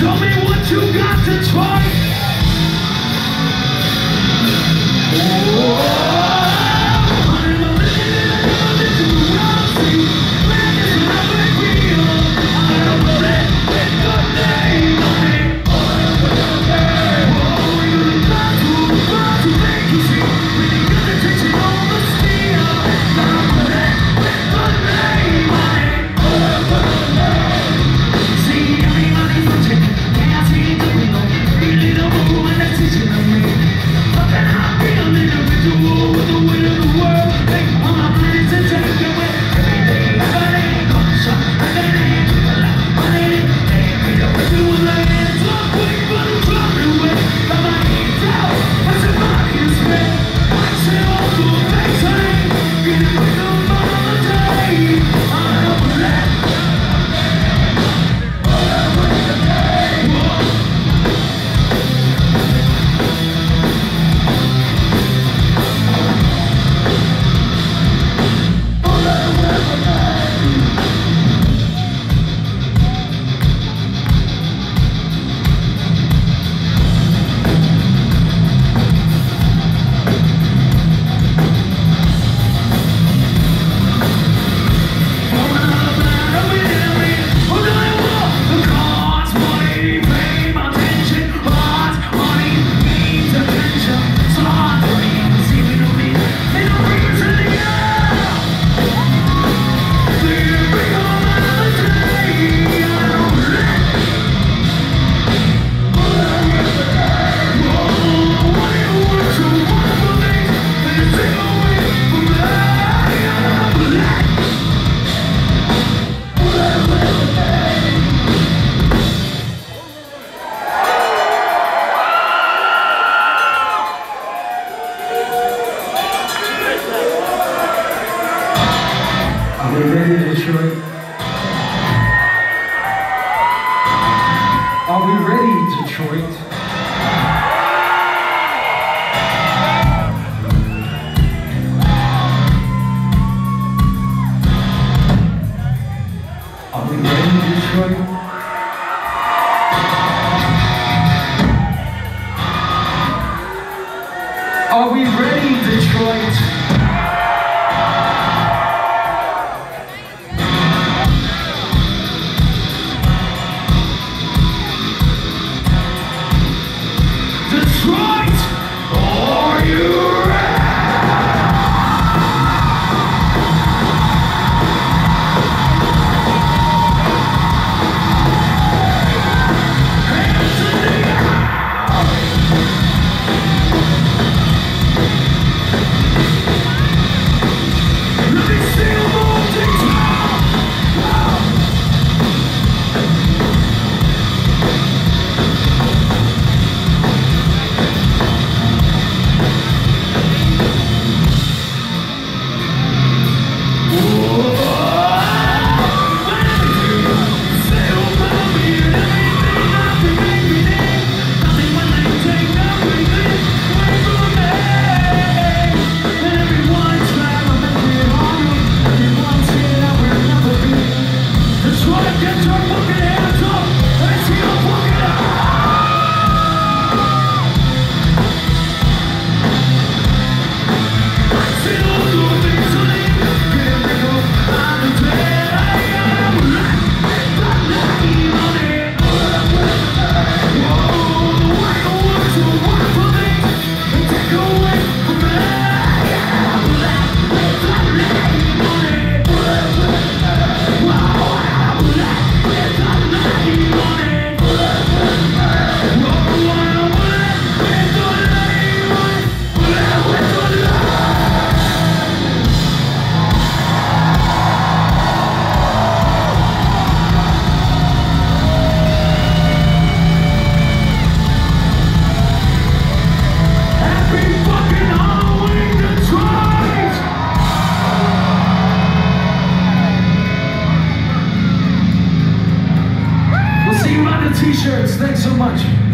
Show me what you got, Detroit. Are we ready, Detroit? Christ. t-shirts. Thanks so much.